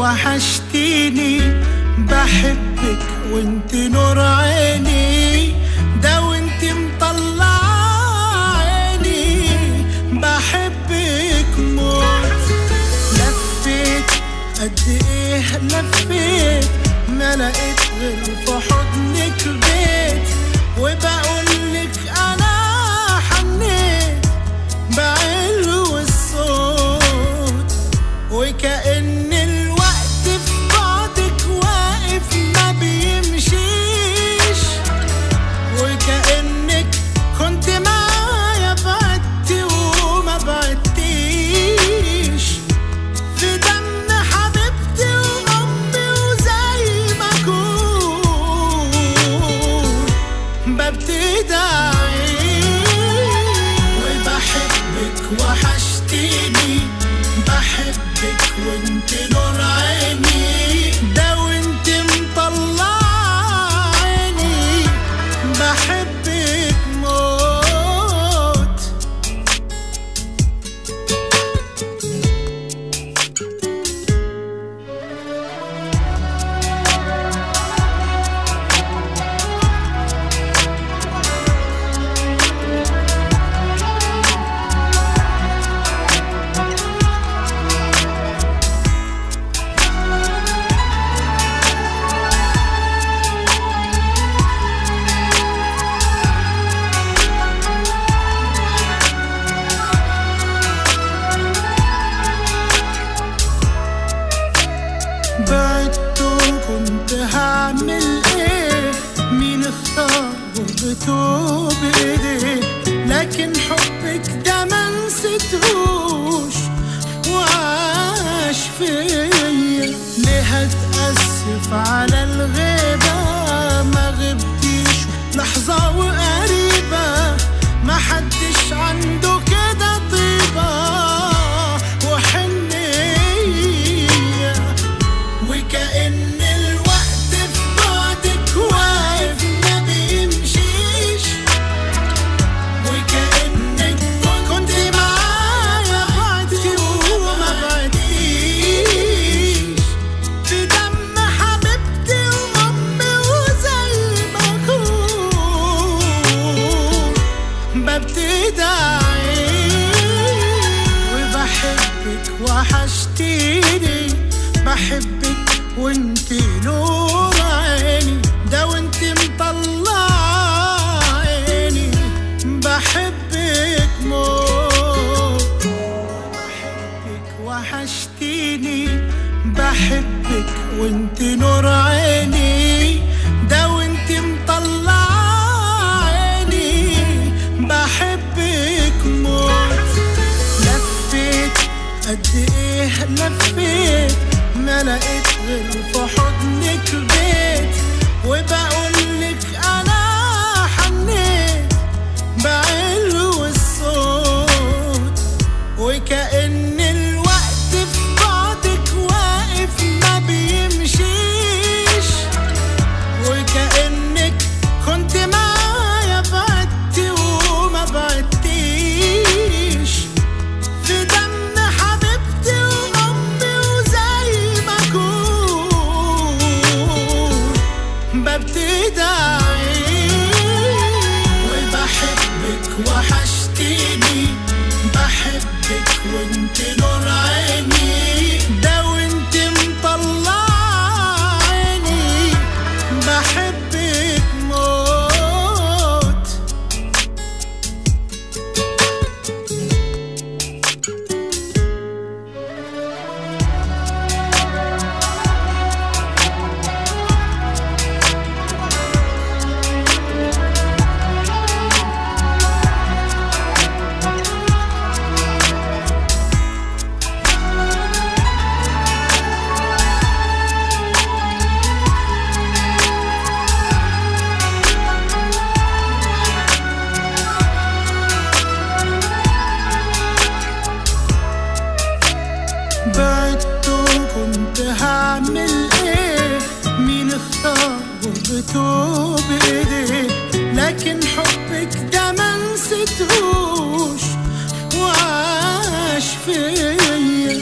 وحشتيني بحبك وانت نور عيني ده وانت مطلع عيني. بحبك موت لفيت قد إيه؟ لفيت ما لقيت غير في حضنك بيت وبقولك غربته بايديه لكن حبك وحشتيني بحبك وانت نور عيني. ده وانت مطلع عيني بحبك موت. بحبك وحشتيني. بحبك وانت نور عيني. قد إيه لفيت ما لقيت غير في حضنك بيت وبقولك وانت نور عيني هعمل إيه مين اختار غربته بايديه لكن حبك ده ما نسيتهوش وعاش فيا.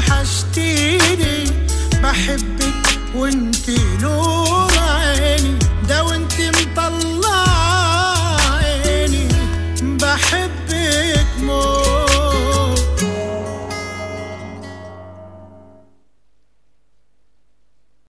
وحشتيني بحبك وانتي نور.